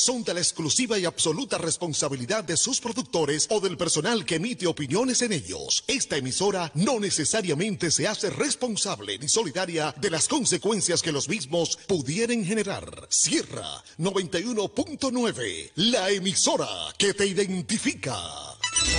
son de la exclusiva y absoluta responsabilidad de sus productores o del personal que emite opiniones en ellos. Esta emisora no necesariamente se hace responsable ni solidaria de las consecuencias que los mismos pudieran generar. Sierra 91.9, la emisora que te identifica.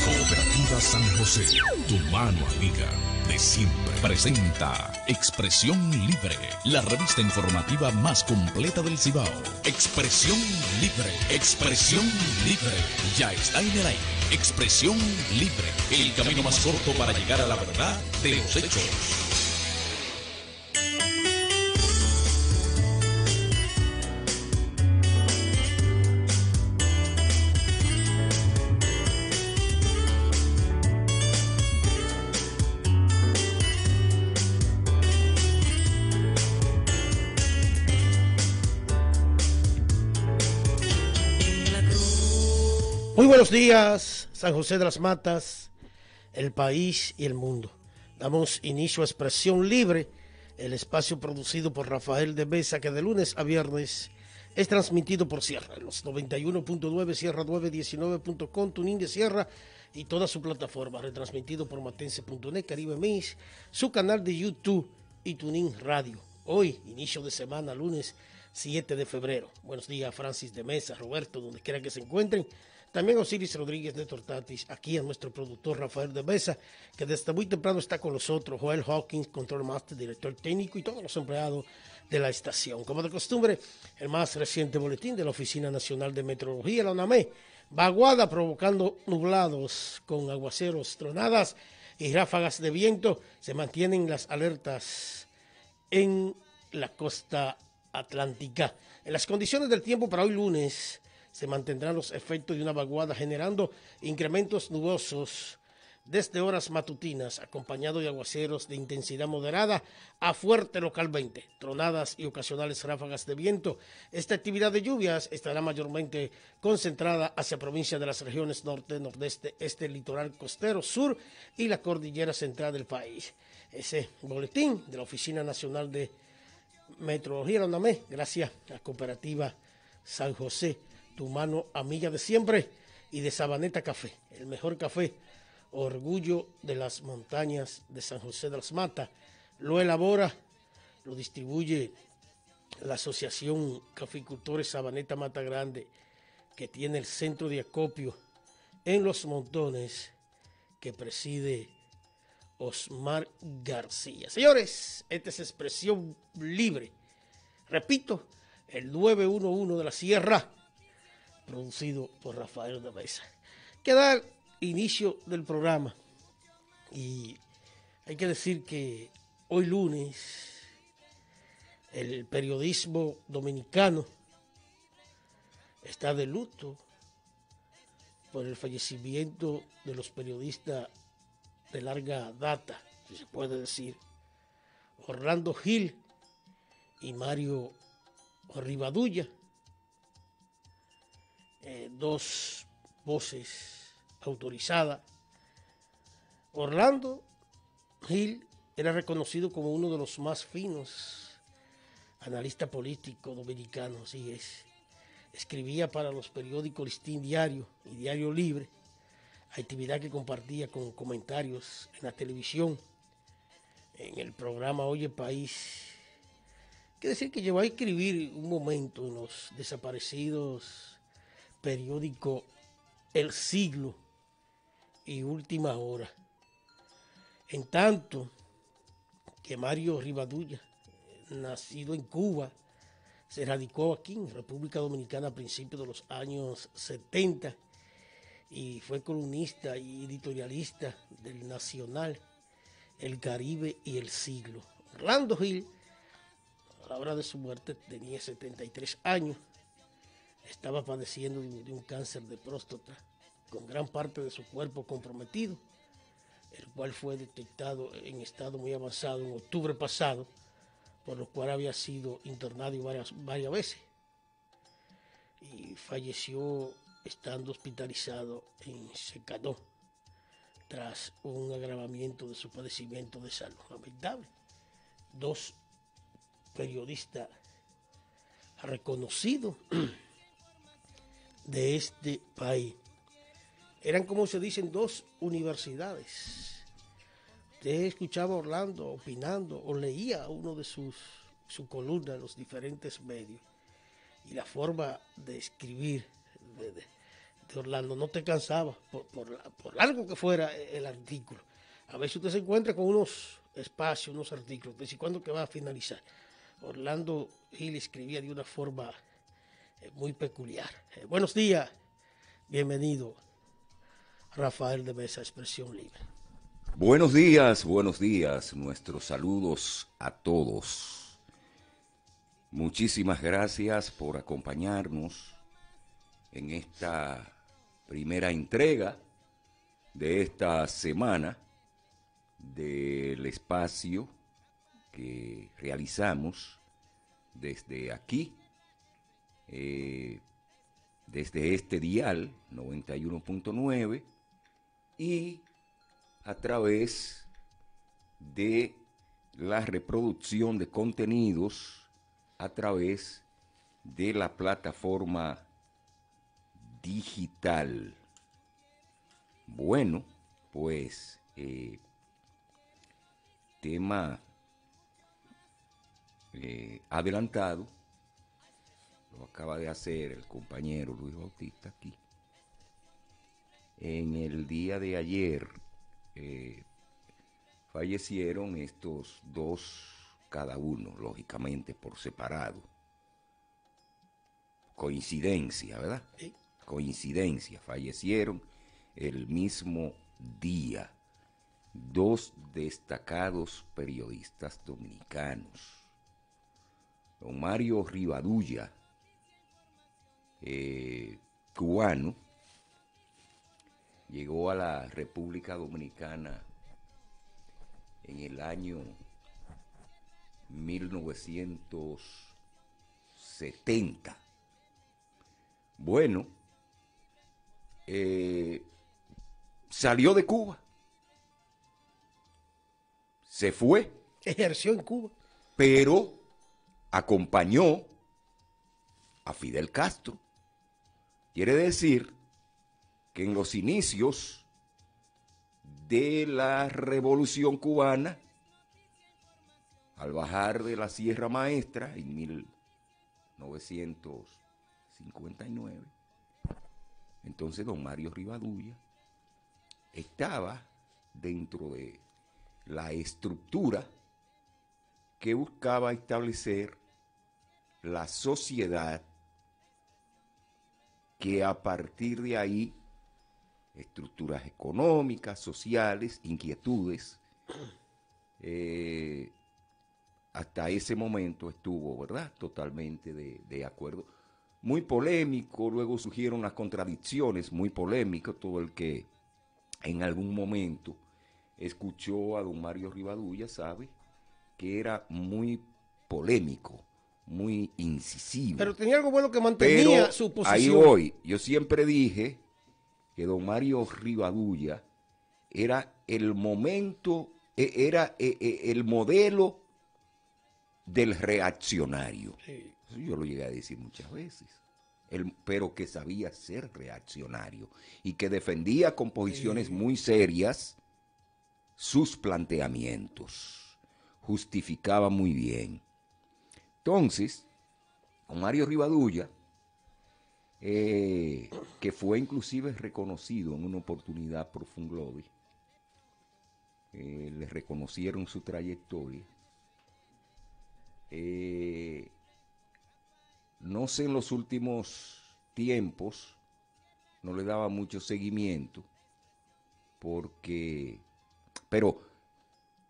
Cooperativa San José, tu mano amiga siempre. Presenta Expresión Libre, la revista informativa más completa del Cibao. Expresión Libre, Expresión Libre. Ya está en el aire. Expresión Libre, el camino más corto para llegar a la verdad de los hechos. Buenos días, San José de las Matas, el país y el mundo. Damos inicio a Expresión Libre, el espacio producido por Rafael de Besa, que de lunes a viernes es transmitido por Sierra, los 91.9, Sierra 919.com, Tunín de Sierra y toda su plataforma, retransmitido por matense.net, Caribe Mis, su canal de YouTube y Tunín Radio. Hoy, inicio de semana, lunes 7 de febrero. Buenos días, Francis de Mesa, Roberto, donde quiera que se encuentren. También Osiris Rodríguez de Tortatis, aquí a nuestro productor Rafael de Mesa, que desde muy temprano está con nosotros, Joel Hawkins, Control Master, director técnico y todos los empleados de la estación. Como de costumbre, el más reciente boletín de la Oficina Nacional de Meteorología, la ONAME, vaguada provocando nublados con aguaceros, tronadas y ráfagas de viento, se mantienen las alertas en la costa atlántica. En las condiciones del tiempo para hoy lunes, se mantendrán los efectos de una vaguada generando incrementos nubosos desde horas matutinas, acompañado de aguaceros de intensidad moderada a fuerte localmente, tronadas y ocasionales ráfagas de viento. Esta actividad de lluvias estará mayormente concentrada hacia provincias de las regiones norte, nordeste, este, litoral costero, sur y la cordillera central del país. Ese boletín de la Oficina Nacional de Meteorología, la gracias a cooperativa San José tu mano amiga de siempre y de Sabaneta Café, el mejor café, orgullo de las montañas de San José de las Matas. Lo elabora, lo distribuye la Asociación Caficultores Sabaneta Mata Grande, que tiene el centro de acopio en Los Montones, que preside Osmar García. Señores, esta es expresión libre. Repito, el 911 de la Sierra producido por Rafael de Mesa. Que inicio del programa. Y hay que decir que hoy lunes el periodismo dominicano está de luto por el fallecimiento de los periodistas de larga data, si se puede decir, Orlando Gil y Mario Rivadulla eh, dos voces autorizadas. Orlando Gil era reconocido como uno de los más finos analistas políticos dominicanos, y es. Escribía para los periódicos Listín Diario y Diario Libre, actividad que compartía con comentarios en la televisión, en el programa Oye País. que decir que llevó a escribir un momento en los desaparecidos periódico El Siglo y Última Hora. En tanto que Mario Rivadulla, nacido en Cuba, se radicó aquí en República Dominicana a principios de los años 70 y fue columnista y editorialista del Nacional, El Caribe y El Siglo. Orlando Gil, a la hora de su muerte, tenía 73 años estaba padeciendo de un cáncer de próstata con gran parte de su cuerpo comprometido, el cual fue detectado en estado muy avanzado en octubre pasado, por lo cual había sido internado varias, varias veces y falleció estando hospitalizado en Secadó tras un agravamiento de su padecimiento de salud. Lamentable. Dos periodistas reconocidos de este país. Eran como se dicen dos universidades. Usted escuchaba Orlando opinando o leía uno de sus su en los diferentes medios y la forma de escribir de, Orlando no te cansaba por, por, algo que fuera el artículo. A veces usted se encuentra con unos espacios, unos artículos, de cuándo que va a finalizar. Orlando Gil escribía de una forma muy peculiar. Eh, buenos días, bienvenido Rafael de Mesa, Expresión Libre. Buenos días, buenos días, nuestros saludos a todos. Muchísimas gracias por acompañarnos en esta primera entrega de esta semana del espacio que realizamos desde aquí, eh, desde este dial 91.9 y a través de la reproducción de contenidos a través de la plataforma digital. Bueno, pues eh, tema eh, adelantado, lo acaba de hacer el compañero Luis Bautista aquí. En el día de ayer eh, fallecieron estos dos cada uno, lógicamente, por separado. Coincidencia, ¿verdad? Coincidencia, fallecieron el mismo día dos destacados periodistas dominicanos. Don Mario Rivadulla, eh, cubano, llegó a la República Dominicana en el año 1970. Bueno, eh, salió de Cuba, se fue. Ejerció en Cuba. Pero acompañó a Fidel Castro. Quiere decir que en los inicios de la revolución cubana, al bajar de la Sierra Maestra en 1959, entonces don Mario Rivadulla estaba dentro de la estructura que buscaba establecer la sociedad que a partir de ahí, estructuras económicas, sociales, inquietudes, eh, hasta ese momento estuvo, ¿verdad? Totalmente de, acuerdo. Muy polémico, luego surgieron las contradicciones, muy polémico, todo el que en algún momento escuchó a don Mario Rivadulla sabe que era muy polémico, muy incisivo. Pero tenía algo bueno que mantenía su posición. Ahí voy, yo siempre dije que don Mario Rivadulla era el momento, e, era e, e, el modelo del reaccionario. yo lo llegué a decir muchas veces. pero que sabía ser reaccionario y que defendía con posiciones muy serias sus planteamientos. Justificaba muy bien. Entonces, con Mario Rivadulla, eh, que fue inclusive reconocido en una oportunidad por Funglobi, eh, le reconocieron su trayectoria. Eh, no sé en los últimos tiempos, no le daba mucho seguimiento, porque, pero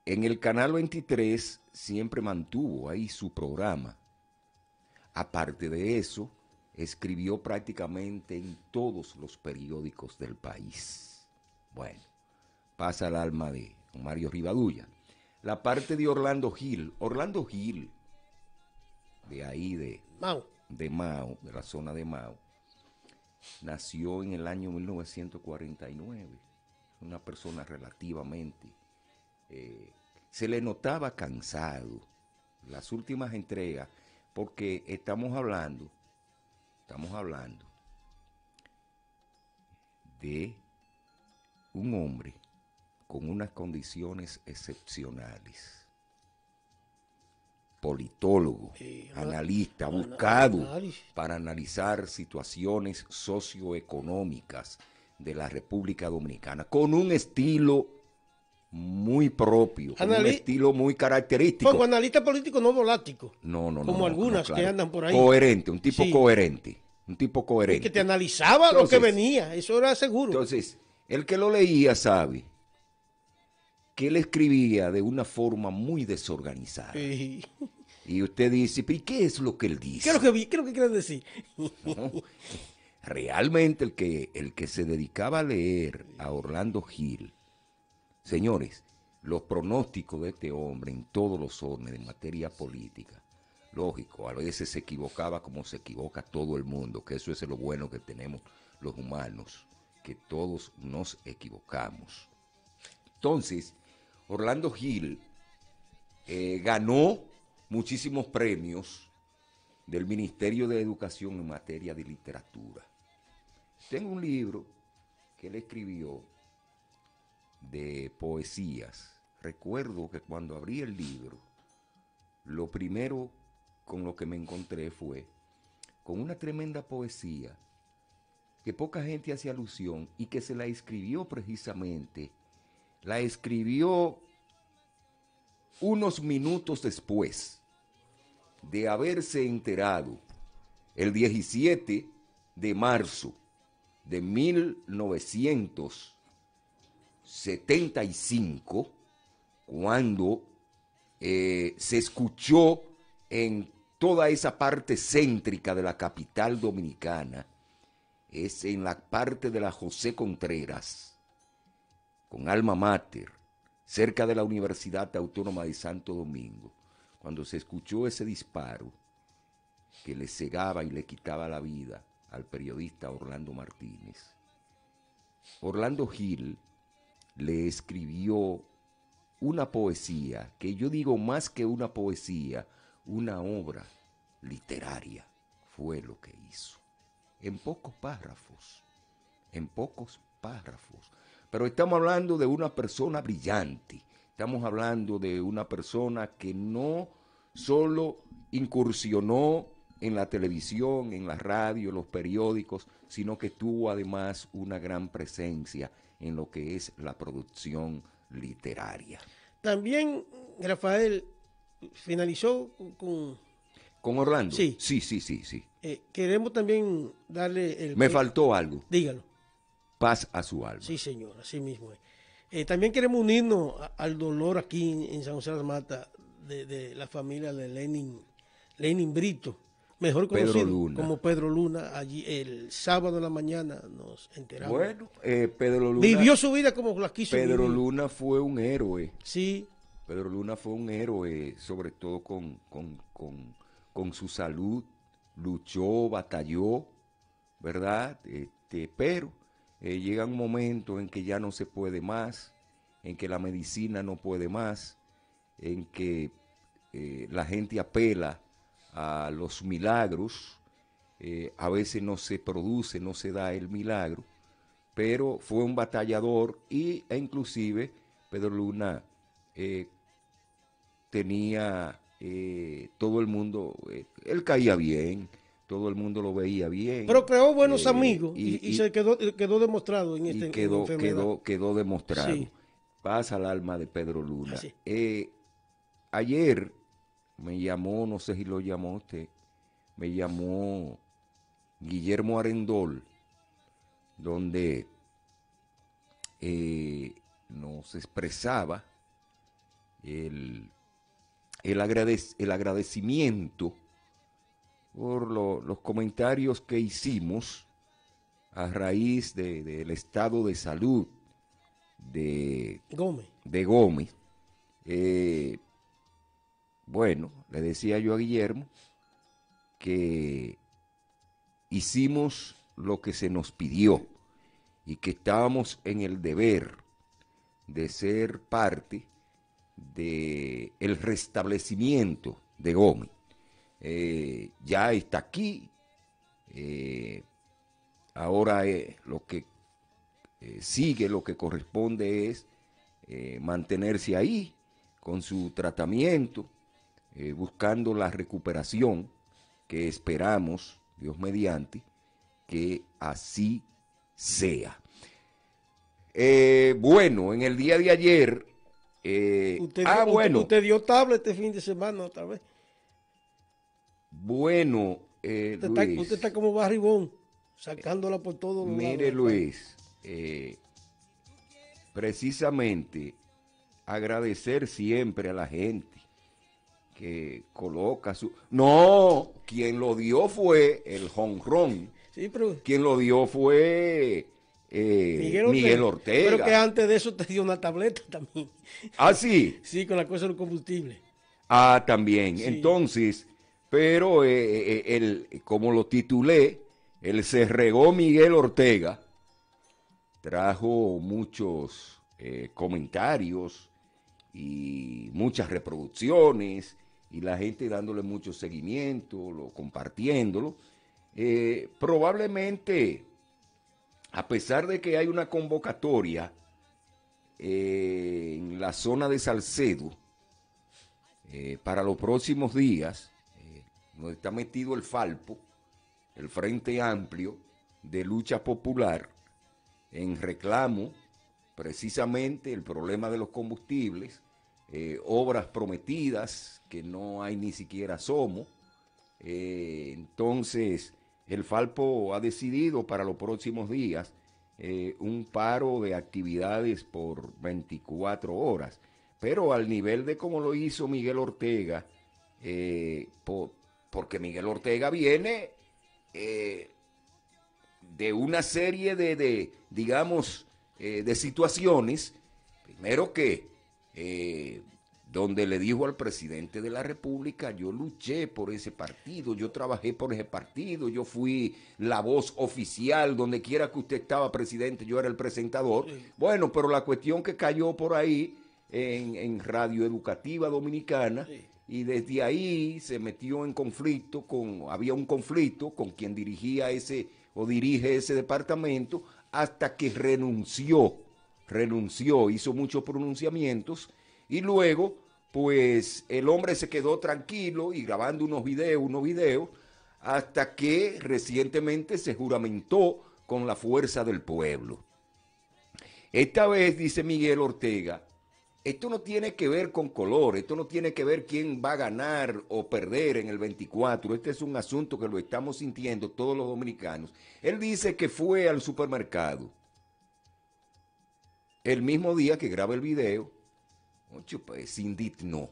en el canal 23 siempre mantuvo ahí su programa. Aparte de eso, escribió prácticamente en todos los periódicos del país. Bueno, pasa el alma de Mario Rivadulla. La parte de Orlando Gil. Orlando Gil de ahí de Mao. de Mao, de la zona de Mao, nació en el año 1949. Una persona relativamente... Eh, se le notaba cansado. Las últimas entregas, porque estamos hablando, estamos hablando de un hombre con unas condiciones excepcionales. Politólogo, analista, ana- buscado análisis. para analizar situaciones socioeconómicas de la República Dominicana, con un estilo muy propio, con un estilo muy característico. Como analista político no volático. No, no, no. Como no, algunas no, que andan por ahí. Coherente, un tipo Sí. coherente. Un tipo coherente. Que te analizaba lo que venía. Eso era seguro. Entonces, el que lo leía sabe que él escribía de una forma muy desorganizada. Sí. Y usted dice, ¿y qué es lo que él dice? ¿Qué es lo que? ¿Qué es lo que quieres decir? ¿no? Realmente el que, el que se dedicaba a leer a Orlando Gil, señores, los pronósticos de este hombre en todos los órdenes en materia política, lógico, a veces se equivocaba como se equivoca todo el mundo, que eso es lo bueno que tenemos los humanos, que todos nos equivocamos. Entonces, Orlando Gil eh, ganó muchísimos premios del Ministerio de Educación en materia de literatura. Tengo un libro que él escribió de poesías. Recuerdo que cuando abrí el libro, lo primero con lo que me encontré fue con una tremenda poesía que poca gente hace alusión y que se la escribió precisamente, la escribió unos minutos después de haberse enterado el 17 de marzo de 1975, cuando eh, se escuchó en toda esa parte céntrica de la capital dominicana, es en la parte de la José Contreras, con Alma Mater, cerca de la Universidad Autónoma de Santo Domingo, cuando se escuchó ese disparo que le cegaba y le quitaba la vida al periodista Orlando Martínez, Orlando Gil le escribió una poesía, que yo digo más que una poesía, una obra literaria, fue lo que hizo. En pocos párrafos, en pocos párrafos. Pero estamos hablando de una persona brillante, estamos hablando de una persona que no solo incursionó en la televisión, en la radio, los periódicos, sino que tuvo además una gran presencia en lo que es la producción literaria. También, Rafael, finalizó con... ¿Con Orlando? Sí. Sí, sí, sí, sí. eh, queremos también darle el... Me faltó algo. Dígalo. Paz a su alma. Sí, señor, así mismo es. Eh, también queremos unirnos a- al dolor aquí en, en San José de las Matas de, de la familia de Lenin, Lenin Brito, mejor Pedro conocido Luna. como Pedro Luna. Allí el sábado de la mañana nos enteramos. Bueno, eh, Pedro Luna. Vivió su vida como la quiso Pedro vivir. Luna fue un héroe. Sí, Pedro Luna fue un héroe, sobre todo con, con, con- con su salud. Luchó, batalló, ¿verdad? Este, pero eh, llega un momento en que ya no se puede más, en que la medicina no puede más, en que eh, la gente apela a los milagros. eh, a veces no se produce, no se da el milagro, pero fue un batallador y, e inclusive Pedro Luna eh, tenía eh, todo el mundo, él caía bien, todo el mundo lo veía bien. pero creó buenos amigos y, y se quedó, quedó demostrado en este quedó, quedó, quedó demostrado. Sí. Pasa al alma de Pedro Luna. Ayer me llamó, no sé si lo llamó usted, me llamó Guillermo Arendol, donde eh, nos expresaba el, el, agradec- el agradecimiento por lo- los comentarios que hicimos a raíz de- del estado de salud de, Gómez. de Gómez. Eh, bueno, le decía yo a Guillermo que hicimos lo que se nos pidió y que estábamos en el deber de ser parte de el restablecimiento de Gómez. Eh, ya está aquí. eh, ahora eh, lo que sigue, lo que corresponde es mantenerse ahí con su tratamiento, buscando la recuperación que esperamos, Dios mediante, que así sea. bueno, en el día de ayer eh, usted, ah, bueno. Usted, dio tabla este fin de semana otra vez. Bueno, eh, usted, Luis, está, usted, está, como barribón, sacándola por todo. Mire, Luis, eh, precisamente agradecer siempre a la gente que coloca su... No, quien lo dio fue el jonrón. Sí, pero... Quien lo dio fue eh, Miguel, Ortega. Pero que antes de eso te dio una tableta también. Ah, sí. sí, con la cosa del combustible. Ah, también. Entonces, pero eh, eh, como lo titulé, el se regó Miguel Ortega trajo muchos comentarios y muchas reproducciones y la gente dándole mucho seguimiento, lo, compartiéndolo. probablemente a pesar de que hay una convocatoria eh, en la zona de Salcedo eh, para los próximos días, eh, donde está metido el Falpo, el Frente Amplio de Lucha Popular, en reclamo precisamente el problema de los combustibles, obras prometidas que no hay ni siquiera somo. entonces, el Falpo ha decidido para los próximos días eh, un paro de actividades por 24 horas, pero al nivel de como lo hizo Miguel Ortega, eh, porque Miguel Ortega viene eh, de una serie de, digamos, de situaciones, primero que donde le dijo al presidente de la República, yo luché por ese partido, yo trabajé por ese partido, yo fui la voz oficial, donde quiera que usted estaba presidente, yo era el presentador. Bueno, pero la cuestión que cayó por ahí en, Radio Educativa Dominicana, y desde ahí se metió en conflicto con, había un conflicto con quien dirigía ese o dirige ese departamento, hasta que renunció, renunció, hizo muchos pronunciamientos y luego, pues el hombre se quedó tranquilo y grabando unos videos, unos videos, hasta que recientemente se juramentó con la fuerza del pueblo. Esta vez, dice Miguel Ortega, esto no tiene que ver con color, esto no tiene que ver quién va a ganar o perder en el 24, este es un asunto que lo estamos sintiendo todos los dominicanos. Él dice que fue al supermercado el mismo día que graba el video pues indigno.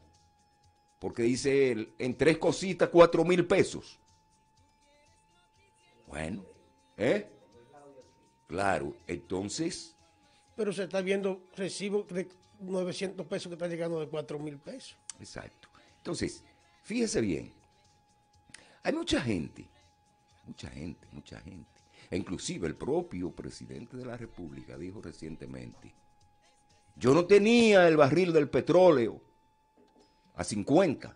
Porque dice él, en tres cositas, cuatro mil pesos. Bueno, ¿eh? Claro, entonces... Pero se está viendo recibo de 900 pesos que está llegando de cuatro mil pesos. Exacto. Entonces, fíjese bien, hay mucha gente, mucha gente, mucha gente. Inclusive el propio presidente de la República dijo recientemente yo no tenía el barril del petróleo a 50.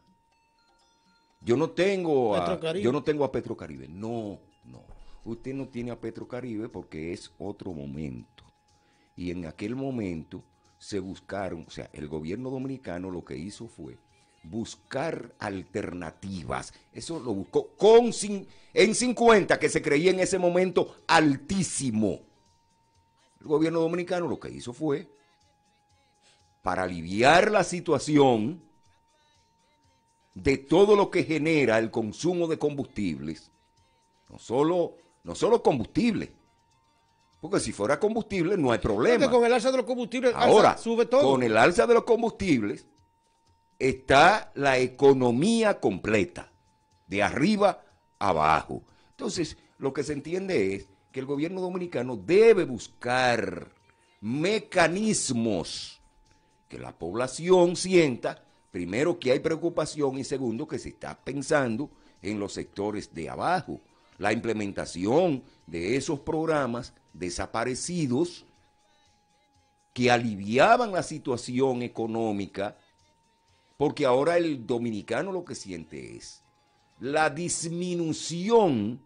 Yo no tengo a, yo no tengo a Petrocaribe. No, no. Usted no tiene a Petrocaribe porque es otro momento. Y en aquel momento se buscaron, o sea, el gobierno dominicano lo que hizo fue buscar alternativas. Eso lo buscó con en 50, que se creía en ese momento altísimo. El gobierno dominicano lo que hizo fue para aliviar la situación de todo lo que genera el consumo de combustibles, no solo, no solo combustible, porque si fuera combustible no hay problema. Porque con el alza de los combustibles Ahora, sube todo. Con el alza de los combustibles está la economía completa, de arriba a abajo. Entonces, lo que se entiende es que el gobierno dominicano debe buscar mecanismos que la población sienta, primero, que hay preocupación y segundo, que se está pensando en los sectores de abajo. La implementación de esos programas desaparecidos que aliviaban la situación económica, porque ahora el dominicano lo que siente es la disminución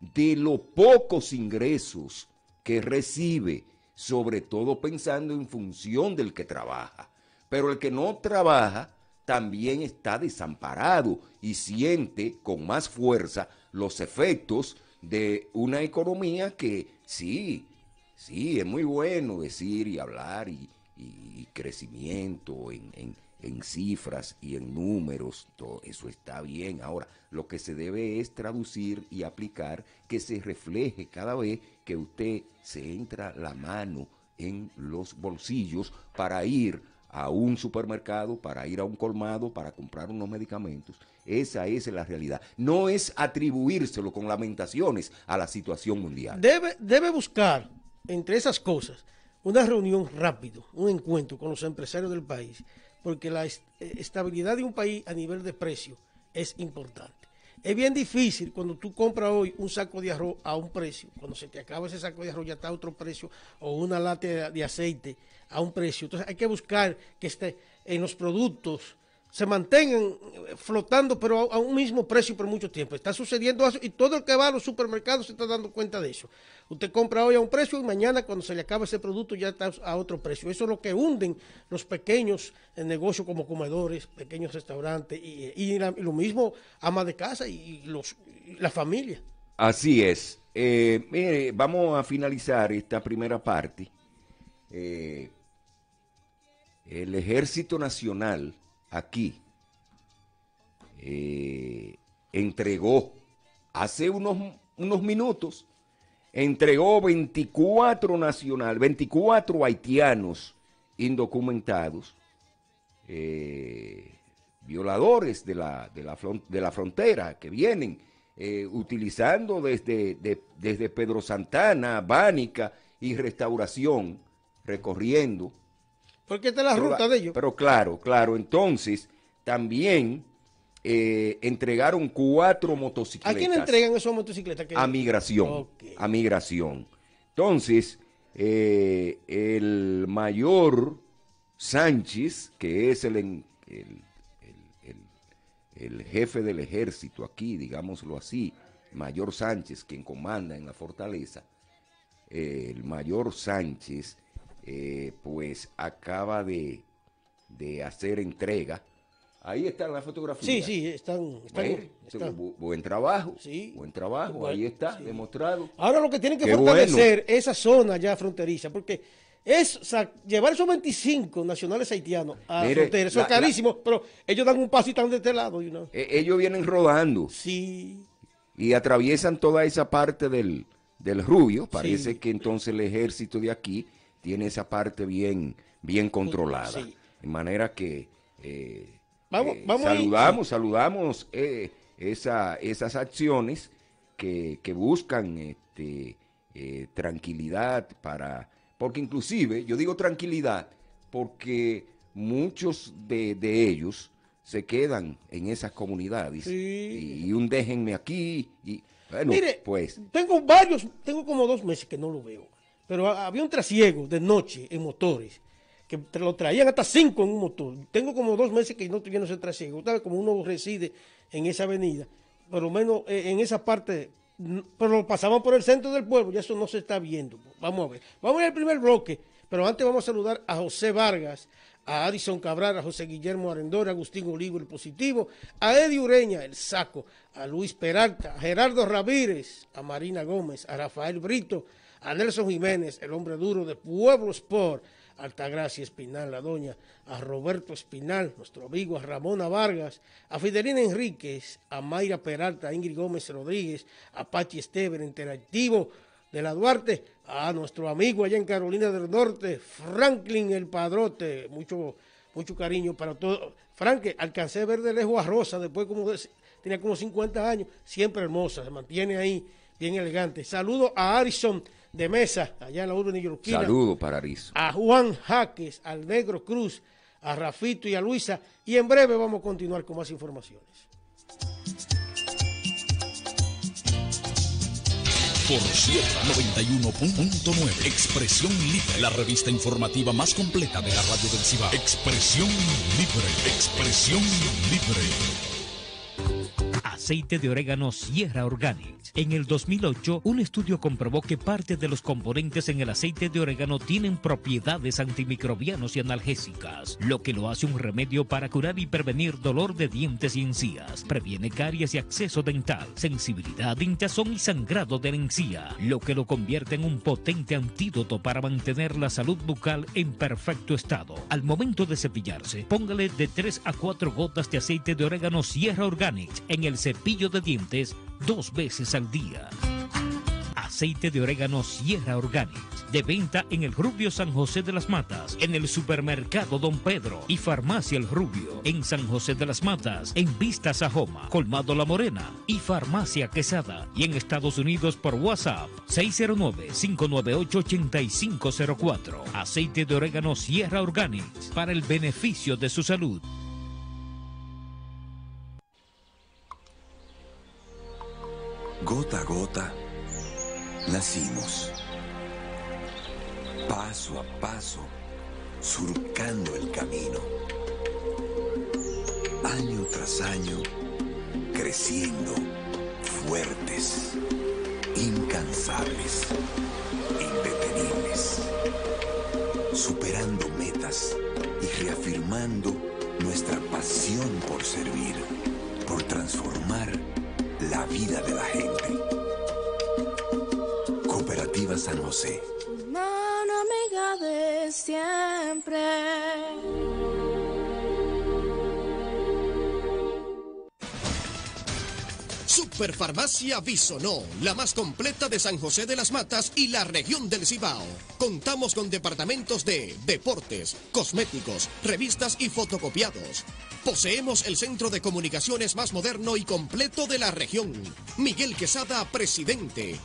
de los pocos ingresos que recibe sobre todo pensando en función del que trabaja. Pero el que no trabaja también está desamparado y siente con más fuerza los efectos de una economía que sí, sí, es muy bueno decir y hablar y, crecimiento en, en, cifras y en números, todo eso está bien. Ahora, lo que se debe es traducir y aplicar que se refleje cada vez que usted se entra la mano en los bolsillos para ir a un supermercado, para ir a un colmado, para comprar unos medicamentos. Esa es la realidad. No es atribuírselo con lamentaciones a la situación mundial. Debe, debe buscar, entre esas cosas, una reunión rápido, un encuentro con los empresarios del país, porque la eh, estabilidad de un país a nivel de precio es importante. Es bien difícil cuando tú compras hoy un saco de arroz a un precio, cuando se te acaba ese saco de arroz ya está a otro precio, o una lata de aceite a un precio. Entonces hay que buscar que esté en los productos se mantengan flotando, pero a, un mismo precio por mucho tiempo. Está sucediendo eso y todo el que va a los supermercados se está dando cuenta de eso. Usted compra hoy a un precio y mañana cuando se le acaba ese producto ya está a otro precio. Eso es lo que hunden los pequeños negocios como comedores, pequeños restaurantes y, lo mismo ama de casa y, los, la familia. Así es. Eh, vamos a finalizar esta primera parte. Eh, el Ejército Nacional aquí eh, entregó hace unos, unos minutos, entregó 24 nacional, 24 haitianos indocumentados, eh, violadores de la, de, la, de la, frontera que vienen eh, utilizando desde, desde Pedro Santana, Bánica y Restauración, recorriendo porque esta es la ruta de ellos. Pero claro, claro. Entonces, también eh, entregaron cuatro motocicletas. ¿A quién entregan esas motocicletas? A migración. A migración. Entonces, eh, el mayor Sánchez, que es el, el, el, jefe del ejército aquí, digámoslo así, mayor Sánchez, quien comanda en la fortaleza, el mayor Sánchez eh, pues acaba de, hacer entrega. Ahí está la fotografía. Sí, sí, están. buen trabajo. Sí. Buen trabajo. ahí está, demostrado. Ahora lo que tienen que fortalecer esa zona ya fronteriza, porque es llevar esos 25 nacionales haitianos a la frontera, eso es carísimo, pero ellos dan un paso y están de este lado. E, ellos vienen rodando. Sí. Y atraviesan toda esa parte del, del rubio. Parece que entonces el ejército de aquí tiene esa parte bien, bien controlada. De manera que eh, vamos, eh, saludamos, saludamos eh, esa, esas acciones que, buscan este, tranquilidad para, porque inclusive, yo digo tranquilidad, porque muchos de, ellos se quedan en esas comunidades y, un déjenme aquí y bueno, Mire, pues. tengo varios, tengo como dos meses que no lo veo pero había un trasiego de noche en motores, que lo traían hasta cinco en un motor. Tengo como dos meses que no viendo ese trasiego. Como uno reside en esa avenida, por lo menos eh, en esa parte, pero lo pasaban por el centro del pueblo, ya eso no se está viendo. Vamos a ver. Vamos a ver el primer bloque, pero antes vamos a saludar a José Vargas, a Addison Cabral, a José Guillermo Arendor, a Agustín Olivo, el positivo, a Eddie Ureña, el saco, a Luis Peralta, a Gerardo Ramírez, a Marina Gómez, a Rafael Brito, a Nelson Jiménez, el hombre duro de Pueblo Sport, Altagracia Espinal, la doña, a Roberto Espinal, nuestro amigo, a Ramona Vargas, a Fidelina Enríquez, a Mayra Peralta, a Ingrid Gómez Rodríguez, a Pachi Esteban, interactivo de la Duarte, a nuestro amigo allá en Carolina del Norte, Franklin el Padrote, mucho, mucho cariño para todos. Frank, alcancé a ver de lejos a Rosa, después como tenía como 50 años, siempre hermosa, se mantiene ahí bien elegante. Saludo a Arison de mesa allá en la urbe neoyorquina. Saludo para Arizo. A Juan Jaques, al Negro Cruz, a Rafito y a Luisa. Y en breve vamos a continuar con más informaciones. Por 91.9 Expresión Libre, la revista informativa más completa de la radio del Cibao. Expresión Libre, Expresión Libre aceite de orégano Sierra Organics. En el 2008, un estudio comprobó que parte de los componentes en el aceite de orégano tienen propiedades antimicrobianos y analgésicas, lo que lo hace un remedio para curar y prevenir dolor de dientes y encías. Previene caries y acceso dental, sensibilidad, hinchazón y sangrado de la encía, lo que lo convierte en un potente antídoto para mantener la salud bucal en perfecto estado. Al momento de cepillarse, póngale de 3 a 4 gotas de aceite de orégano Sierra Organics en el cepillo de dientes dos veces al día. Aceite de orégano Sierra Organics, de venta en el Rubio San José de las Matas, en el supermercado Don Pedro y Farmacia El Rubio, en San José de las Matas, en Vista Sajoma, Colmado La Morena y Farmacia Quesada, y en Estados Unidos por WhatsApp 609-598-8504. Aceite de orégano Sierra Organics, para el beneficio de su salud. Gota a gota, nacimos. Paso a paso, surcando el camino. Año tras año, creciendo, fuertes, incansables, indetenibles. Superando metas y reafirmando nuestra pasión por servir, por transformar la vida de la gente. Cooperativa San José. Mano amiga de siempre. Superfarmacia Bisonó, la más completa de San José de las Matas y la región del Cibao. Contamos con departamentos de deportes, cosméticos, revistas y fotocopiados. Poseemos el centro de comunicaciones más moderno y completo de la región. Miguel Quesada, presidente.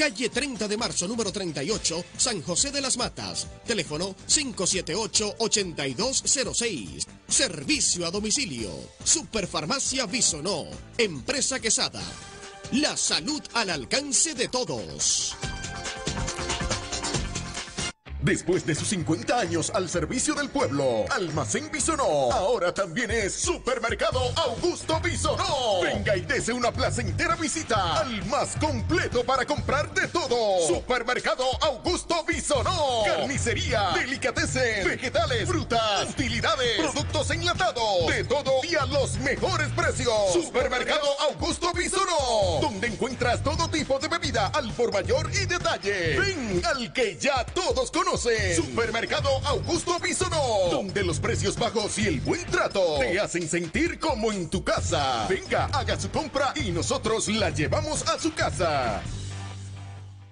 Calle 30 de marzo, número 38, San José de las Matas. Teléfono 578-8206. Servicio a domicilio. Superfarmacia Bisonó. Empresa Quesada. La salud al alcance de todos. Después de sus 50 años al servicio del pueblo, Almacén Bisonó ahora también es Supermercado Augusto Bisonó. Venga y dese una placentera visita al más completo para comprar de todo. Supermercado Augusto Bisonó. Carnicería, delicatessen, vegetales, frutas, utilidades, productos enlatados, de todo y a los mejores precios. Supermercado Augusto Bisonó, donde encuentras todo tipo de bebida al por mayor y detalle. Ven al que ya todos conocen. Supermercado Augusto Bisonó, donde los precios bajos y el buen trato te hacen sentir como en tu casa. Venga, haga su compra y nosotros la llevamos a su casa.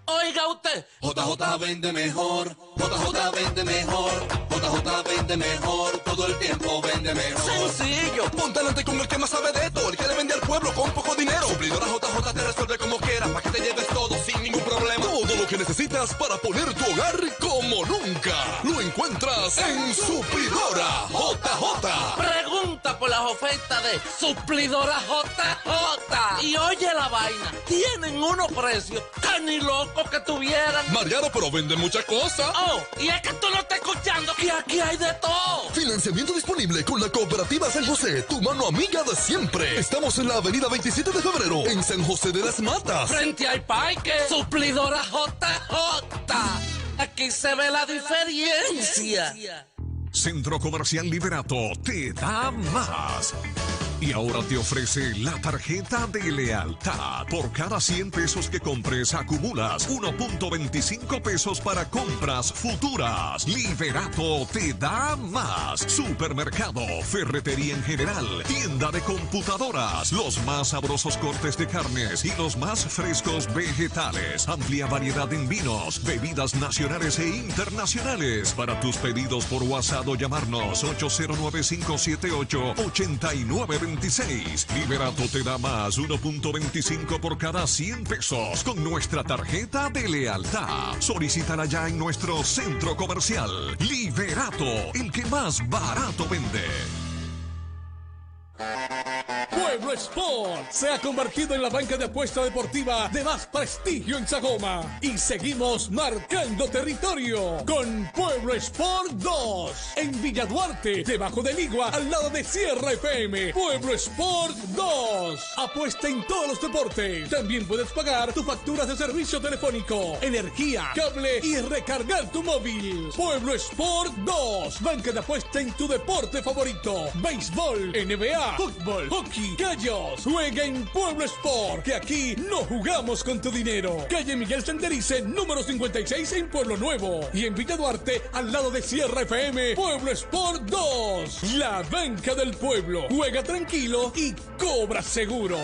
Oiga usted, JJ vende mejor, JJ vende mejor, JJ vende mejor, todo el tiempo vende mejor. Sencillo, ponte delante con el que más sabe de esto, el que le vende al pueblo con poco dinero. Suplidora JJ te resuelve como quieras, para que te lleves todo problema. Todo lo que necesitas para poner tu hogar como nunca, lo encuentras en Suplidora JJ. Pregunta por las ofertas de Suplidora JJ. Y oye la vaina, tienen unos precios que ni locos que tuvieran. Mariano, pero venden muchas cosas. Oh, y es que tú no estás escuchando que aquí hay de todo. Financiamiento disponible con la Cooperativa San José, tu mano amiga de siempre. Estamos en la avenida 27 de febrero, en San José de las Matas. Frente al parque, Suplidora JJ. Aquí se ve la diferencia. Centro Comercial Liberato te da más. Y ahora te ofrece la tarjeta de lealtad. Por cada 100 pesos que compres, acumulas 1.25 pesos para compras futuras. Liberato te da más. Supermercado, ferretería en general, tienda de computadoras, los más sabrosos cortes de carnes y los más frescos vegetales. Amplia variedad en vinos, bebidas nacionales e internacionales. Para tus pedidos por WhatsApp o llamarnos 809-578-89 Liberato te da más 1.25 por cada 100 pesos con nuestra tarjeta de lealtad. Solicítala ya en nuestro centro comercial. Liberato, el que más barato vende. Pueblo Sport se ha convertido en la banca de apuesta deportiva de más prestigio en Sagoma. Y seguimos marcando territorio con Pueblo Sport 2 en Villa Duarte, debajo del Igua, al lado de Sierra FM. Pueblo Sport 2. Apuesta en todos los deportes. También puedes pagar tus facturas de servicio telefónico, energía, cable y recargar tu móvil. Pueblo Sport 2. Banca de apuesta en tu deporte favorito. Béisbol, NBA, fútbol, hockey, gallos. Juega en Pueblo Sport, que aquí no jugamos con tu dinero. Calle Miguel Senderice, número 56 en Pueblo Nuevo. Y en Villa Duarte, al lado de Sierra FM, Pueblo Sport 2. La banca del pueblo. Juega tranquilo y cobra seguro.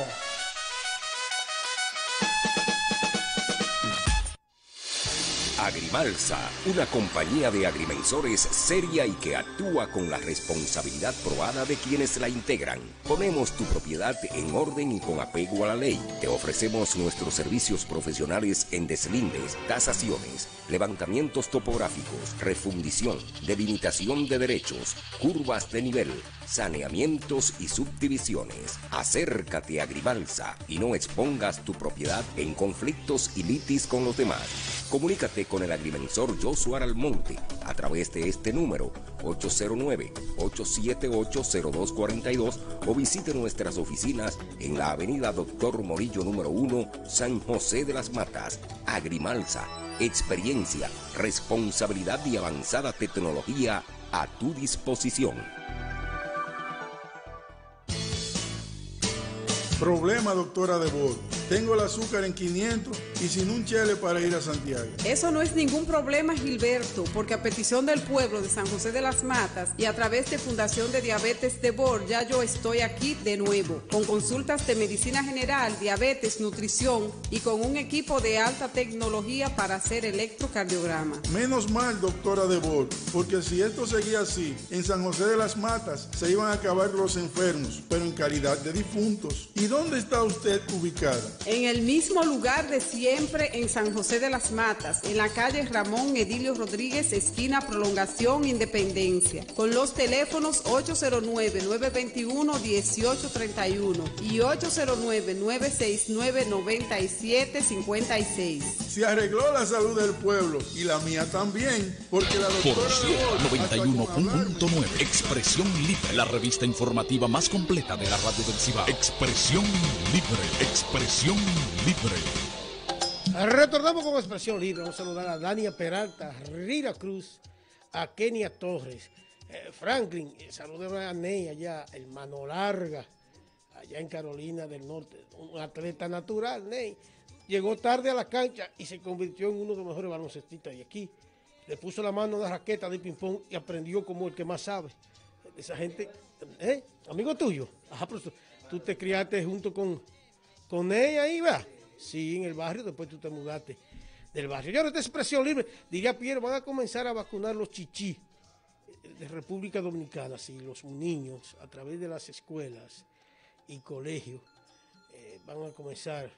Agrimalsa, una compañía de agrimensores seria y que actúa con la responsabilidad probada de quienes la integran. Ponemos tu propiedad en orden y con apego a la ley. Te ofrecemos nuestros servicios profesionales en deslindes, tasaciones, levantamientos topográficos, refundición, delimitación de derechos, curvas de nivel, saneamientos y subdivisiones. Acércate a Agrimalsa y no expongas tu propiedad en conflictos y litis con los demás. Comunícate con el agrimensor Joshua Almonte a través de este número 809-878-0242 o visite nuestras oficinas en la avenida Doctor Morillo número 1, San José de las Matas, Agrimalsa. Experiencia, responsabilidad y avanzada tecnología a tu disposición. Problema, doctora Debord. Tengo el azúcar en 500 y sin un chele para ir a Santiago. Eso no es ningún problema, Gilberto, porque a petición del pueblo de San José de las Matas y a través de Fundación de Diabetes de Bor, ya yo estoy aquí de nuevo, con consultas de medicina general, diabetes, nutrición y con un equipo de alta tecnología para hacer electrocardiograma. Menos mal, doctora Debord, porque si esto seguía así, en San José de las Matas se iban a acabar los enfermos, pero en calidad de difuntos. ¿Y dónde está usted ubicada? En el mismo lugar de siempre en San José de las Matas, en la calle Ramón Edilio Rodríguez, esquina Prolongación Independencia, con los teléfonos 809-921-1831 y 809-969-9756. Se arregló la salud del pueblo y la mía también, porque la doctora Por Sierra Debord, 91.9 Expresión Libre, la revista informativa más completa de la radio del Cibao. Expresión Libre, Expresión Libre. Retornamos con Expresión Libre. Vamos a saludar a Dania Peralta, Rira Cruz, a Kenia Torres, eh, Franklin, eh, saludemos a Ney allá, el Mano Larga, allá en Carolina del Norte, un atleta natural, Ney. Llegó tarde a la cancha y se convirtió en uno de los mejores baloncestistas de aquí. Le puso la mano a la raqueta de ping-pong y aprendió como el que más sabe. Esa gente, ¿eh? Amigo tuyo. Tú te criaste junto con, con ella ahí, va. Sí, en el barrio, después tú te mudaste del barrio. Y ahora esta expresión libre, diría Piero, van a comenzar a vacunar los chichí de República Dominicana, sí, los niños a través de las escuelas y colegios eh, van a comenzar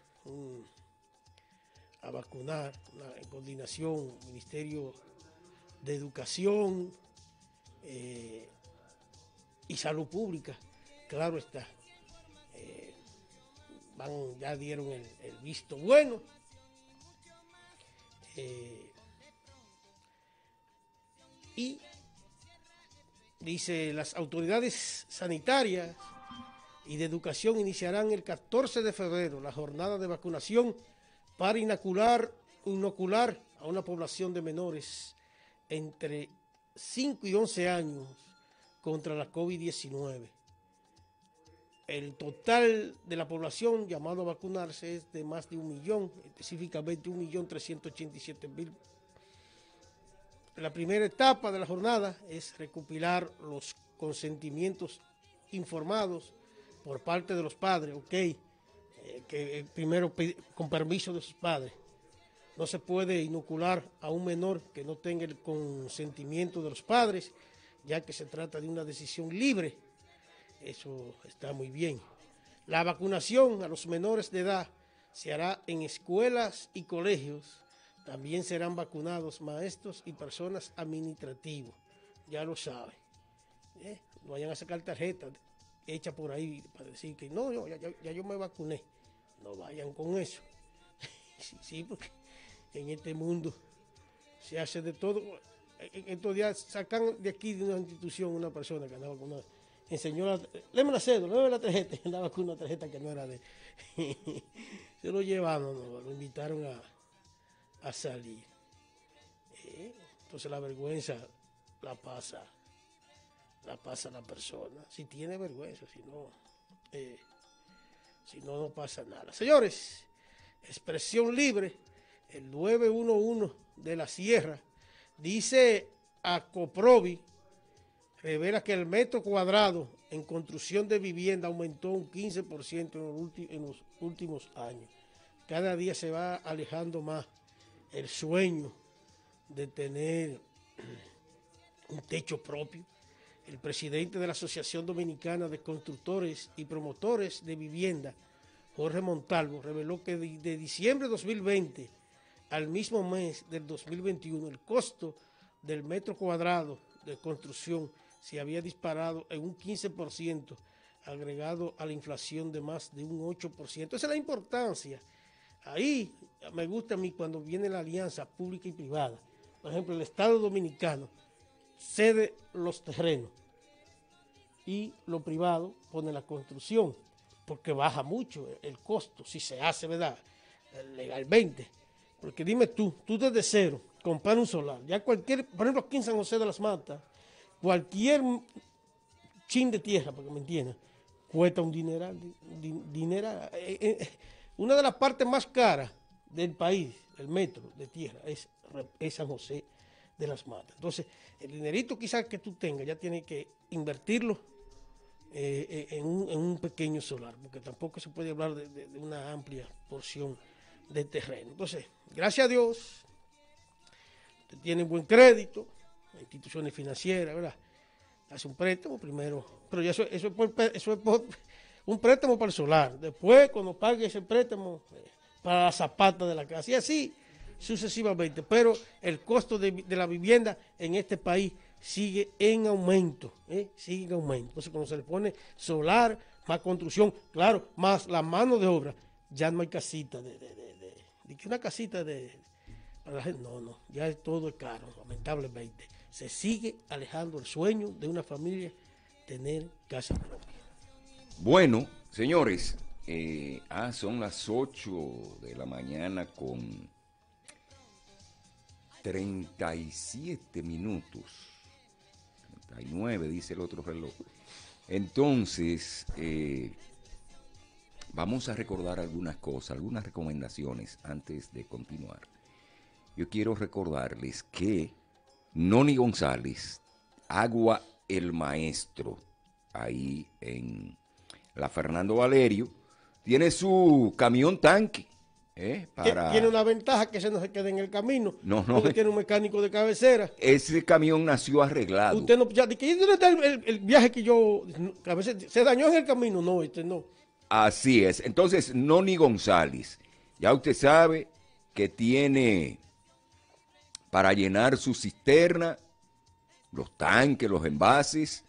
a vacunar una- en coordinación Ministerio de Educación eh, y Salud Pública, claro está. Van, ya dieron el, el visto bueno. Eh, y dice, las autoridades sanitarias y de educación iniciarán el 14 de febrero la jornada de vacunación para inocular, inocular a una población de menores entre 5 y 11 años contra la COVID-19. El total de la población llamado a vacunarse es de más de un millón, específicamente un millón trescientos ochenta y siete mil. La primera etapa de la jornada es recopilar los consentimientos informados por parte de los padres, ok, eh, que eh, primero con permiso de sus padres. No se puede inocular a un menor que no tenga el consentimiento de los padres, ya que se trata de una decisión libre. Eso está muy bien. La vacunación a los menores de edad se hará en escuelas y colegios. También serán vacunados maestros y personas administrativos. Ya lo saben. ¿eh? No vayan a sacar tarjetas hecha por ahí para decir que no, yo, ya, yo me vacuné. No vayan con eso. sí, sí, porque en este mundo se hace de todo. En estos días sacan de aquí de una institución una persona que andaba con una. Enseñó la. Léeme la cédula, léeme la tarjeta. Andaba con una tarjeta que no era de. se lo llevaron, no, lo invitaron a, a salir. Eh, Entonces la vergüenza la pasa. La pasa la persona. Si tiene vergüenza, si no. eh, si no, no pasa nada. Señores, expresión libre, el 911 de la Sierra, dice a Coprovi, revela que el metro cuadrado en construcción de vivienda aumentó un 15% en los, ulti- en los últimos años. Cada día se va alejando más el sueño de tener un techo propio. El presidente de la Asociación Dominicana de Constructores y Promotores de Vivienda, Jorge Montalvo, reveló que de, de diciembre de 2020 al mismo mes del 2021 el costo del metro cuadrado de construcción se había disparado en un 15%, agregado a la inflación de más de un 8%. Esa es la importancia. Ahí me gusta a mí cuando viene la alianza pública y privada. Por ejemplo, el Estado Dominicano cede los terrenos y lo privado pone la construcción, porque baja mucho el costo, si se hace, ¿verdad? Legalmente. Porque dime tú, tú desde cero, comprar un solar, ya cualquier, por ejemplo, aquí en San José de las Matas, cualquier chin de tierra, para que me entiendan, cuesta un dineral. di- dineral. Eh, eh, una de las partes más caras del país, el metro de tierra, es, es San José de las Matas. Entonces, el dinerito quizás que tú tengas, ya tienes que invertirlo eh, eh, en, un, pequeño solar, porque tampoco se puede hablar de una amplia porción de terreno. Entonces, gracias a Dios, usted tiene buen crédito, instituciones financieras, ¿verdad? Hace un préstamo primero, pero ya eso, eso, es, por, eso es por un préstamo para el solar. Después, cuando pague ese préstamo, eh, para la zapata de la casa, y así sucesivamente. Pero el costo de, la vivienda en este país sigue en aumento, ¿eh? sigue en aumento. Entonces, cuando se le pone solar, más construcción, claro, más la mano de obra, ya no hay casita de, de, de, de- una casita de para la gente, no, no, ya todo es caro, lamentablemente. Se sigue alejando el sueño de una familia tener casa propia. Bueno, señores, eh, ah, son las 8 de la mañana con 37 minutos. 39, dice el otro reloj. Entonces, eh, vamos a recordar algunas cosas, algunas recomendaciones antes de continuar. Yo quiero recordarles que Noni González, Agua el Maestro, ahí en la Fernando Valerio, tiene su camión tanque. ¿eh? Para... Tiene una ventaja que se no se quede en el camino. No, no. Porque tiene un mecánico de cabecera. Ese camión nació arreglado. Usted no, ya, ¿dónde está el, el- el viaje que yo, a veces se dañó en el camino? No, este no. Así es. Entonces, Noni González, ya usted sabe que tiene para llenar su cisterna, los tanques, los envases.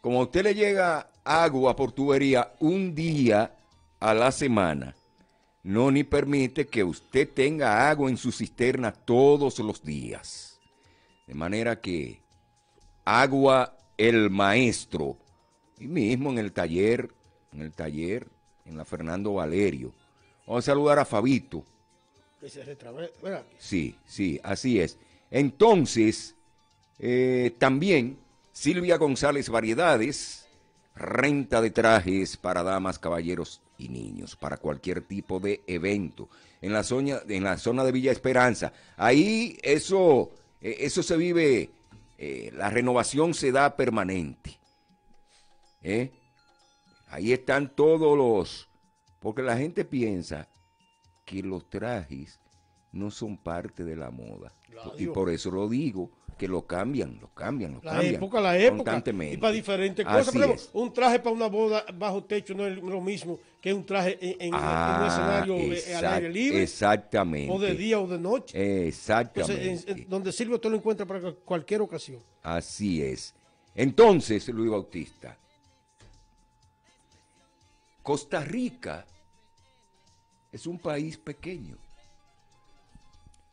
Como a usted le llega agua por tubería un día a la semana, Noni permite que usted tenga agua en su cisterna todos los días. De manera que agua el maestro, y mismo en el taller, en el taller, en la Fernando Valerio. Vamos a saludar a Fabito. Sí, sí, así es. Entonces, eh, también Silvia González Variedades, renta de trajes para damas, caballeros y niños, para cualquier tipo de evento. En la zona, en la zona de Villa Esperanza. Ahí eso, eh, eso se vive, eh, la renovación se da permanente. Ahí están todos los... Porque la gente piensa que los trajes no son parte de la moda. Claro. Y por eso lo digo, que lo cambian, lo cambian, lo La cambian. época, la época. Constantemente. Y para diferentes cosas. Así Por ejemplo, es. un traje para una boda bajo techo no es lo mismo que un traje en, en- en un Ah, escenario eh, al aire libre. Exactamente. O de día o de noche. Exactamente. Entonces, en- en- donde sirve usted lo encuentra para cualquier ocasión. Así es. Entonces, Luis Bautista, Costa Rica es un país pequeño.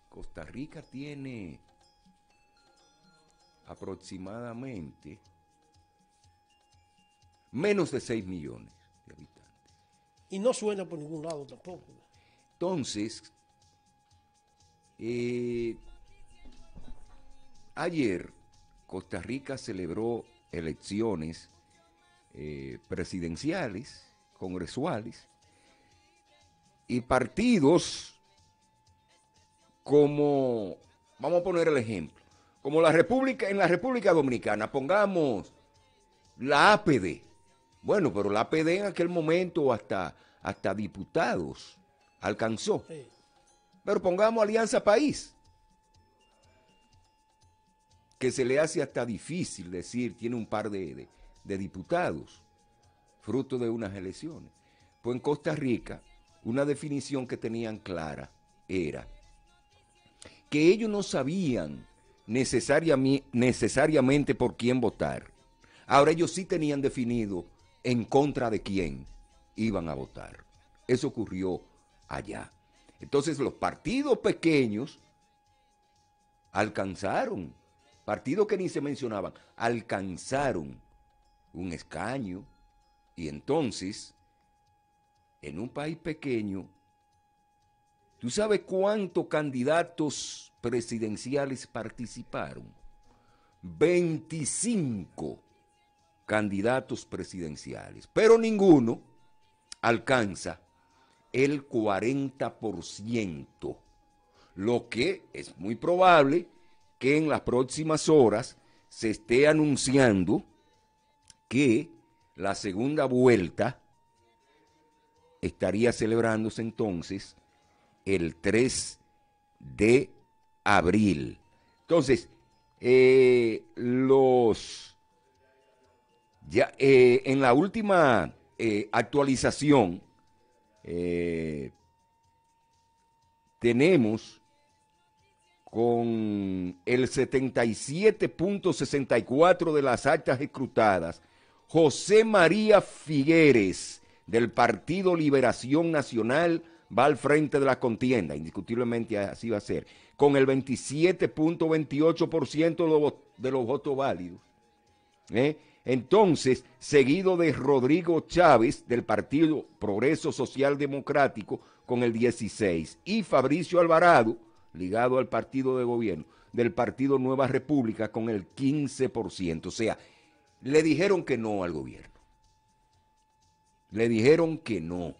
Costa Rica tiene aproximadamente menos de 6 millones de habitantes. Y no suena por ningún lado tampoco. Entonces, eh, ayer Costa Rica celebró elecciones eh, presidenciales, congresuales, y partidos como, vamos a poner el ejemplo, como la República, en la República Dominicana, pongamos la APD. Bueno, pero la APD en aquel momento hasta, hasta diputados alcanzó. Pero pongamos Alianza País, que se le hace hasta difícil decir, tiene un par de, de, de diputados, fruto de unas elecciones. Pues en Costa Rica, una definición que tenían clara era que ellos no sabían necesariamente por quién votar. Ahora ellos sí tenían definido en contra de quién iban a votar. Eso ocurrió allá. Entonces los partidos pequeños alcanzaron, partidos que ni se mencionaban, alcanzaron un escaño y entonces en un país pequeño ¿Tú sabes cuántos candidatos presidenciales participaron? 25 candidatos presidenciales, pero ninguno alcanza el 40%, lo que es muy probable que en las próximas horas se esté anunciando que la segunda vuelta estaría celebrándose entonces el 3 de abril. Entonces, eh, los ya eh, en la última eh, actualización tenemos con el 77.64 de las actas escrutadas, José María Figueres, del Partido Liberación Nacional, va al frente de la contienda, indiscutiblemente así va a ser, con el 27.28% de los votos válidos. ¿eh? Entonces, seguido de Rodrigo Chávez del Partido Progreso Social Democrático con el 16 y Fabricio Alvarado, ligado al partido de gobierno, del Partido Nueva República con el 15%. O sea, le dijeron que no al gobierno. Le dijeron que no.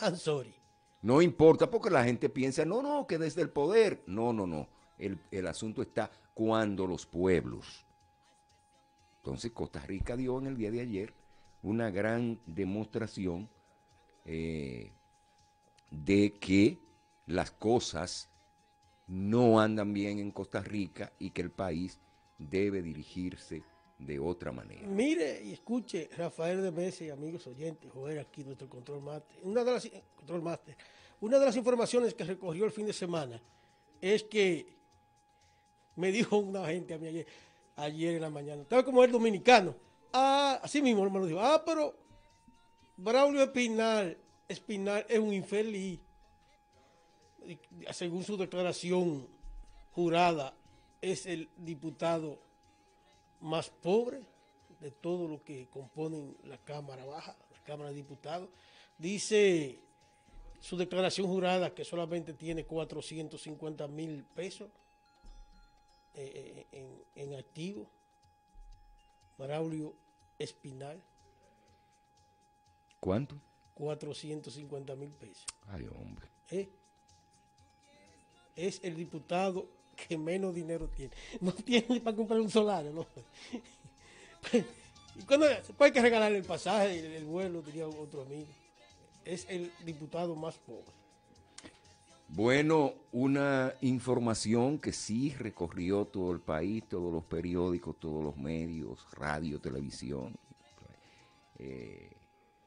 I'm sorry. No importa porque la gente piensa, no, no, que desde el poder. No, no, no. El, asunto está cuando los pueblos. Entonces Costa Rica dio en el día de ayer una gran demostración eh, de que las cosas no andan bien en Costa Rica y que el país debe dirigirse de otra manera. Mire y escuche, Rafael de Mese y amigos oyentes, joder, aquí nuestro control master. Una de las informaciones que recogió el fin de semana es que me dijo una gente a mí ayer, ayer en la mañana, estaba como el dominicano. Ah, así mismo me lo dijo. Ah, pero Braulio Espinal, Espinal es un infeliz. Según su declaración jurada, es el diputado más pobre de todo lo que componen la Cámara Baja, la Cámara de Diputados. Dice su declaración jurada que solamente tiene 450 mil pesos eh, eh, en, activo. Braulio Espinal. ¿Cuánto? 450 mil pesos. Ay, hombre. ¿Eh? Es el diputado que menos dinero tiene. No tiene para comprar un solar, ¿no? y cuando hay que regalarle el pasaje, el, el vuelo, diría otro amigo. Es el diputado más pobre. Bueno, una información que sí recorrió todo el país, todos los periódicos, todos los medios, radio, televisión, eh,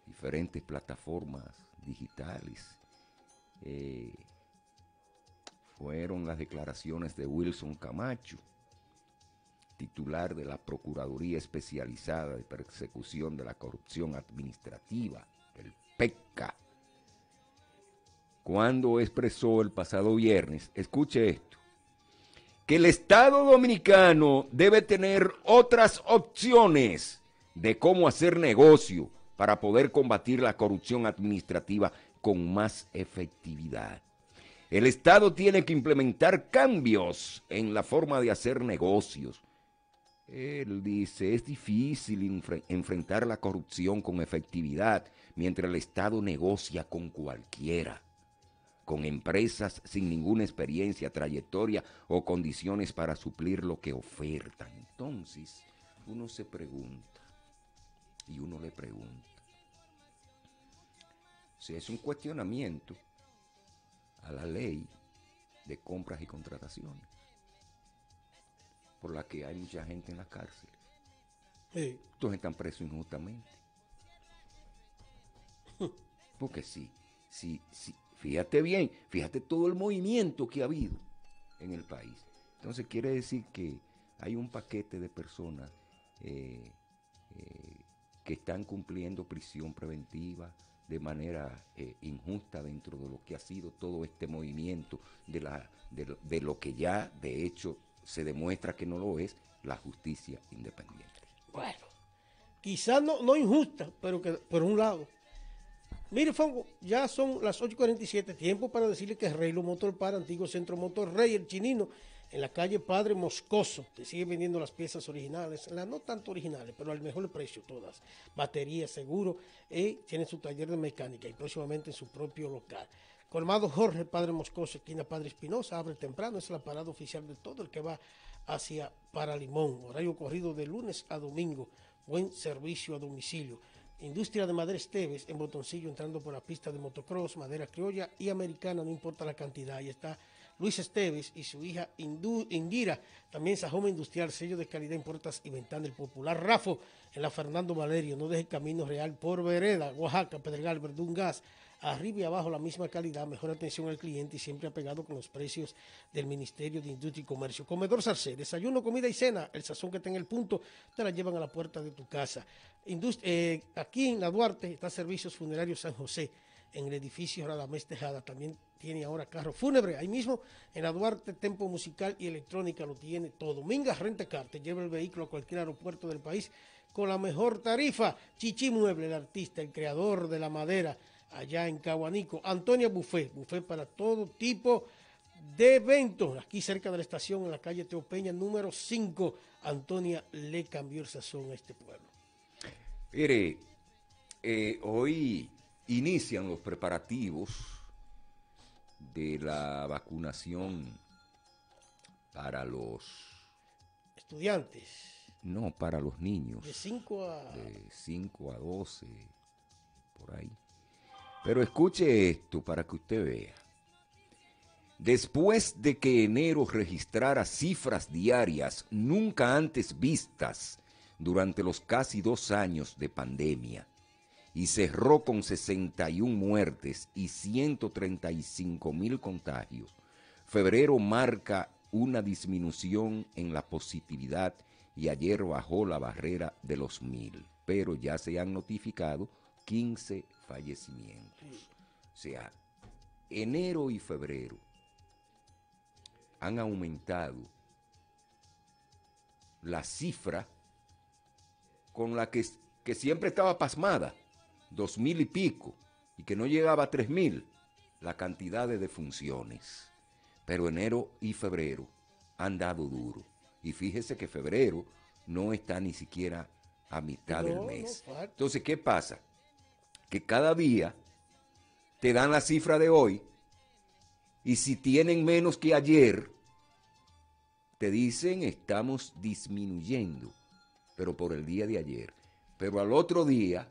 diferentes plataformas digitales. Eh, fueron las declaraciones de Wilson Camacho, titular de la Procuraduría Especializada de Persecución de la Corrupción Administrativa, el PECA, cuando expresó el pasado viernes, escuche esto, que el Estado dominicano debe tener otras opciones de cómo hacer negocio para poder combatir la corrupción administrativa con más efectividad. El Estado tiene que implementar cambios en la forma de hacer negocios. Él dice, es difícil enfrentar la corrupción con efectividad mientras el Estado negocia con cualquiera, con empresas sin ninguna experiencia, trayectoria o condiciones para suplir lo que ofertan. Entonces, uno se pregunta, y uno le pregunta, si es un cuestionamiento a la ley de compras y contrataciones, por la que hay mucha gente en la cárcel. Sí. Entonces están presos injustamente. Porque sí, sí, sí, fíjate bien, fíjate todo el movimiento que ha habido en el país. Entonces quiere decir que hay un paquete de personas eh, eh, que están cumpliendo prisión preventiva, de manera eh, injusta dentro de lo que ha sido todo este movimiento, de, la, de, lo que ya de hecho se demuestra que no lo es, la justicia independiente. Bueno, quizás no, no injusta, pero que por un lado. Mire, Fongo, ya son las 8.47, tiempo para decirle que Rey Motor para antiguo Centro Motor Rey, el chinino, en la calle Padre Moscoso. Te sigue vendiendo las piezas originales, las no tanto originales, pero al mejor precio todas. Batería, seguro, y tiene su taller de mecánica y próximamente en su propio local. Colmado Jorge Padre Moscoso, esquina Padre Espinosa, abre temprano, es la parada oficial de todo el que va hacia Paralimón. Horario corrido de lunes a domingo. Buen servicio a domicilio. Industria de Madera Esteves en Botoncillo, entrando por la pista de motocross, madera criolla y americana, no importa la cantidad. Ahí está Luis Esteves y su hija Indira, también Sajoma Industrial, sello de calidad en puertas y ventanas, el popular Rafo en la Fernando Valerio, no deje camino real por vereda, Oaxaca, Pedregal, Verdún Gas, arriba y abajo la misma calidad, mejor atención al cliente y siempre apegado con los precios del Ministerio de Industria y Comercio. Comedor Sarcé, desayuno, comida y cena, el sazón que está en el punto, te la llevan a la puerta de tu casa. Eh, aquí en La Duarte está Servicios Funerarios San José, en el edificio Radamés Tejada, también tiene ahora carro fúnebre. Ahí mismo en la Duarte, Tempo Musical y Electrónica lo tiene todo. Mingas Rentecar te lleva el vehículo a cualquier aeropuerto del país con la mejor tarifa. Chichi Mueble, el artista, el creador de la madera, allá en Caguanico. Antonia Buffet, buffet para todo tipo de eventos. Aquí cerca de la estación, en la calle Teopeña, número 5. Antonia le cambió el sazón a este pueblo. Mire, eh, hoy inician los preparativos de la vacunación para los estudiantes. No, para los niños. De 5 a... De 5 a 12, por ahí. Pero escuche esto para que usted vea. Después de que enero registrara cifras diarias nunca antes vistas durante los casi dos años de pandemia, y cerró con 61 muertes y 135 mil contagios. Febrero marca una disminución en la positividad y ayer bajó la barrera de los mil, pero ya se han notificado 15 fallecimientos. O sea, enero y febrero han aumentado la cifra con la que, que siempre estaba pasmada dos mil y pico, y que no llegaba a tres mil, la cantidad de defunciones. Pero enero y febrero han dado duro. Y fíjese que febrero no está ni siquiera a mitad del mes. Entonces, ¿qué pasa? Que cada día te dan la cifra de hoy y si tienen menos que ayer, te dicen estamos disminuyendo, pero por el día de ayer. Pero al otro día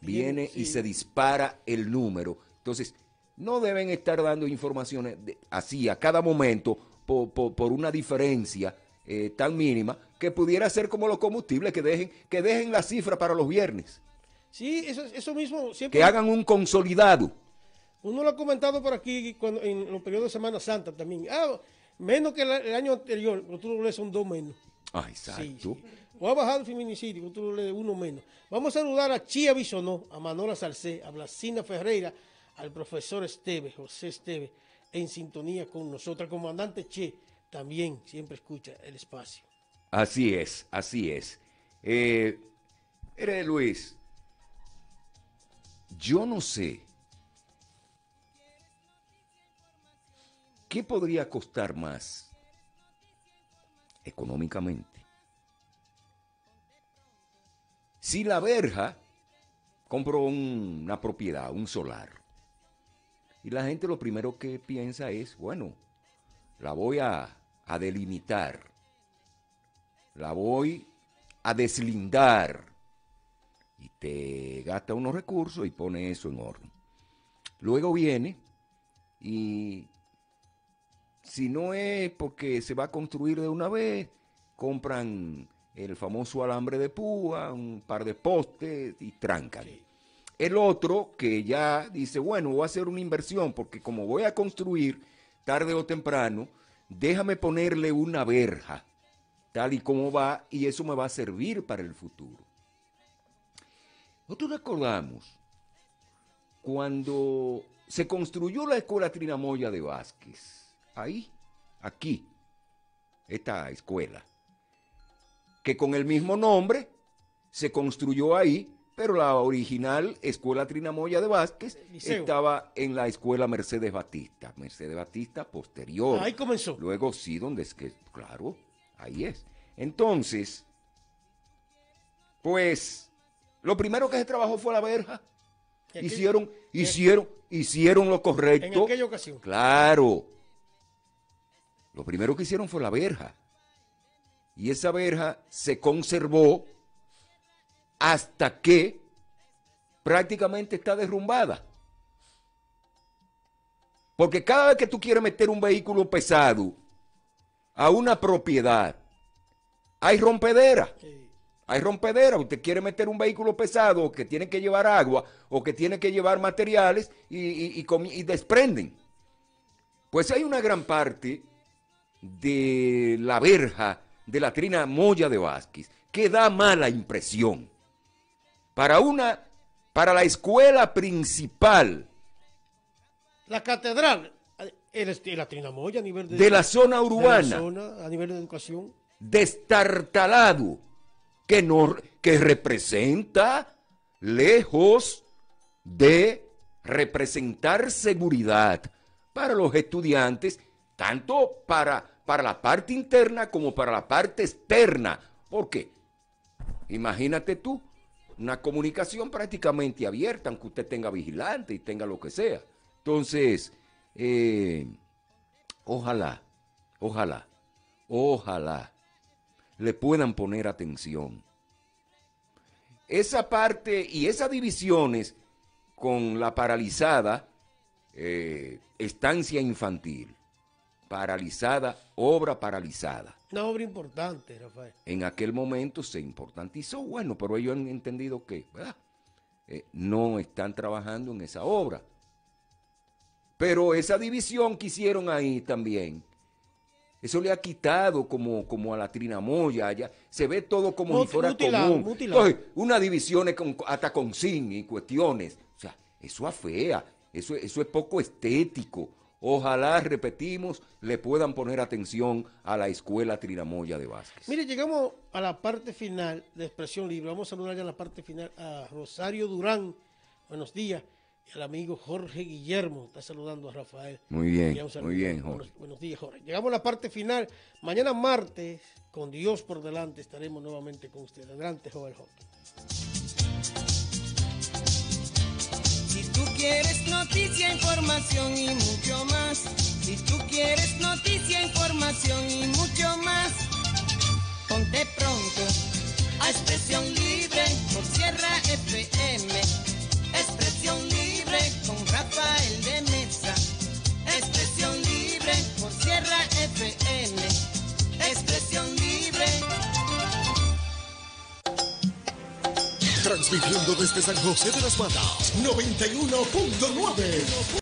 viene y se dispara el número. Entonces, no deben estar dando informaciones así a cada momento por, una diferencia eh, tan mínima que pudiera ser como los combustibles, que dejen, que dejen la cifra para los viernes. Sí, eso, eso mismo. Siempre que hagan un consolidado. Uno lo ha comentado por aquí cuando, en los periodos de Semana Santa también. Ah, menos que el, año anterior, pero tú lo lees son dos menos. Ah, exacto. Voy a bajar el feminicidio, que tú le des uno menos. Vamos a saludar a Chía Bisonó, a Manola Salcé, a Blasina Ferreira, al profesor Esteve, José Esteve, en sintonía con nosotros. Comandante Che también siempre escucha el espacio. Así es, así es. Eh, mire, Luis, yo no sé qué podría costar más económicamente. Si la verja compró un- una propiedad, un solar, y la gente lo primero que piensa es, bueno, la voy a, a delimitar, la voy a deslindar, y te gasta unos recursos y pone eso en orden. Luego viene y si no es porque se va a construir de una vez, compran el famoso alambre de púa, un par de postes y trancan. El otro que ya dice, bueno, voy a hacer una inversión porque como voy a construir tarde o temprano, déjame ponerle una verja, tal y como va, y eso me va a servir para el futuro. Nosotros recordamos cuando se construyó la escuela Trinamoya de Vázquez, ahí, aquí, esta escuela, que con el mismo nombre se construyó ahí, pero la original escuela Trinamoya de Vázquez Liceo. estaba en la escuela Mercedes Batista, Mercedes Batista posterior. Ahí comenzó. Luego sí, donde es que, claro, ahí es. Entonces, pues, lo primero que se trabajó fue la verja. Hicieron, hicieron, hicieron lo correcto. En aquella ocasión. Claro. Lo primero que hicieron fue la verja. Y esa verja se conservó hasta que prácticamente está derrumbada. Porque cada vez que tú quieres meter un vehículo pesado a una propiedad, hay rompedera. Hay rompedera. Usted quiere meter un vehículo pesado que tiene que llevar agua o que tiene que llevar materiales y, y- y comi- y desprenden. Pues hay una gran parte de la verja de la trina Moya de Vázquez que da mala impresión. Para una, para la escuela principal La catedral, el, est- la Trinamoya a nivel de, De la zona de urbana. la zona, a nivel de educación. destartalado que, no, que representa lejos de representar seguridad para los estudiantes, tanto para, para la parte interna como para la parte externa. ¿Por qué? Imagínate tú, una comunicación prácticamente abierta, aunque usted tenga vigilante y tenga lo que sea. Entonces, eh, ojalá, ojalá, ojalá le puedan poner atención. Esa parte y esas divisiones con la paralizada eh, estancia infantil, paralizada, obra paralizada. Una obra importante, Rafael. En aquel momento se importantizó, bueno, pero ellos han entendido que ¿verdad? Eh, no están trabajando en esa obra. Pero esa división que hicieron ahí también, eso le ha quitado como, como a la trinamoya, ya se ve todo como Mut- si fuera mutilado, común. mutilado. Entonces, una división con, hasta con sin y cuestiones. O sea, eso afea, eso, eso es poco estético. Ojalá, repetimos, le puedan poner atención a la escuela Trinamoya de Vázquez. Mire, llegamos a la parte final de Expresión Libre. Vamos a saludar ya en la parte final a Rosario Durán. Buenos días. Y al amigo Jorge Guillermo. Está saludando a Rafael. Muy bien, muy bien, Buenos- Jorge. Buenos, días, Jorge. Llegamos a la parte final. Mañana martes, con Dios por delante, estaremos nuevamente con ustedes. Adelante, Joel Jorge. Quieres noticia, información y mucho más. Si tú quieres noticia, información y mucho más. Ponte pronto a Expresión Libre por Sierra FM. Expresión Libre con Rafael Transmitiendo desde San José de las Matas, 91.9.